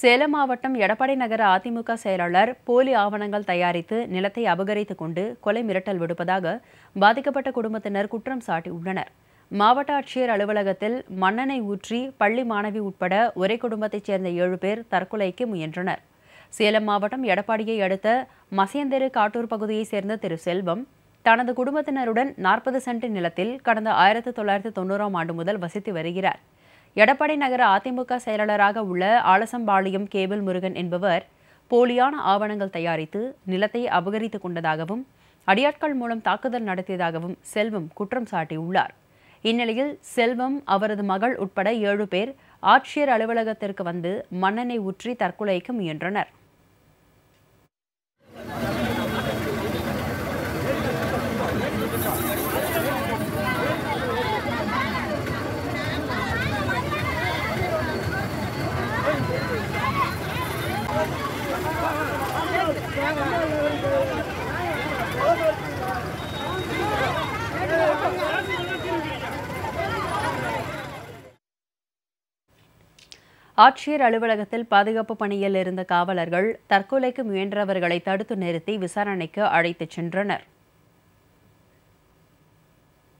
சேலம் மாவட்டம் எடப்பாடி நகர அதிமுக செயலாளர் போலி ஆவணங்கள் தயாரித்து நிலத்தை அபகரித்துக் கொண்டு கொலை மிரட்டல் விடுப்பதாக பாதிக்கப்பட்ட குடும்பத்தினர் குற்றம் சாட்டியுள்ளனர். மாவட்ட ஆட்சியர் அலுவலகத்தில் மண்ணெண்ணெய் ஊற்றி பள்ளி மாணவி உட்பட ஒரே குடும்பத்தைச் சேர்ந்த ஏழு பேர் தற்கொலைக்கு முயன்றனர். சேலம் மாவட்டம் எடப்பாடியை அடுத்த மசியந்தெரு காட்டூர் பகுதியைச் சேர்ந்த திரு செல்வம் தனது குடும்பத்தினருடன் நாற்பது சென்ட் நிலத்தில் கடந்த ஆயிரத்தி தொள்ளாயிரத்தி தொண்ணூறாம் ஆண்டு முதல் வசித்து வருகிறார். எடப்பாடி நகர அதிமுக செயலாளராக உள்ள ஆலசம்பாளையம் கேபிள் முருகன் என்பவர் போலியான ஆவணங்கள் தயாரித்து நிலத்தை அபகரித்துக் கொண்டதாகவும் அடியாட்கள் மூலம் தாக்குதல் நடத்தியதாகவும் செல்வம் குற்றம் சாட்டியுள்ளார். இந்நிலையில் செல்வம் அவரது மகள் உட்பட ஏழு பேர் ஆட்சியர் அலுவலகத்திற்கு வந்து மன்னனை ஊற்றி தற்கொலைக்கு முயன்றனர். ஆட்சியர் அலுவலகத்தில் பாதுகாப்பு பணியில் இருந்த காவலர்கள் தற்கொலைக்கு முயன்றவர்களை தடுத்து நிறுத்தி விசாரணைக்கு அழைத்துச் சென்றனர்.